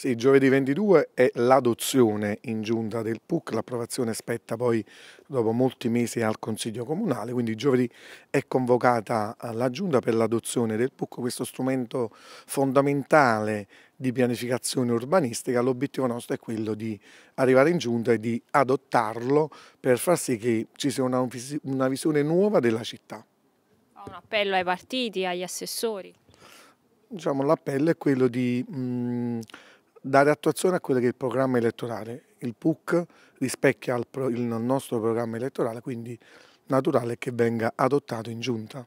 Sì, giovedì 22 è l'adozione in giunta del PUC, l'approvazione spetta poi dopo molti mesi al Consiglio Comunale, quindi giovedì è convocata la giunta per l'adozione del PUC, questo strumento fondamentale di pianificazione urbanistica. L'obiettivo nostro è quello di arrivare in giunta e di adottarlo per far sì che ci sia una, una visione nuova della città. Un appello ai partiti, agli assessori? Diciamo, l'appello è quello di... Mh, dare attuazione a quello che è il programma elettorale. Il PUC rispecchia il nostro programma elettorale, quindi naturale che venga adottato in giunta.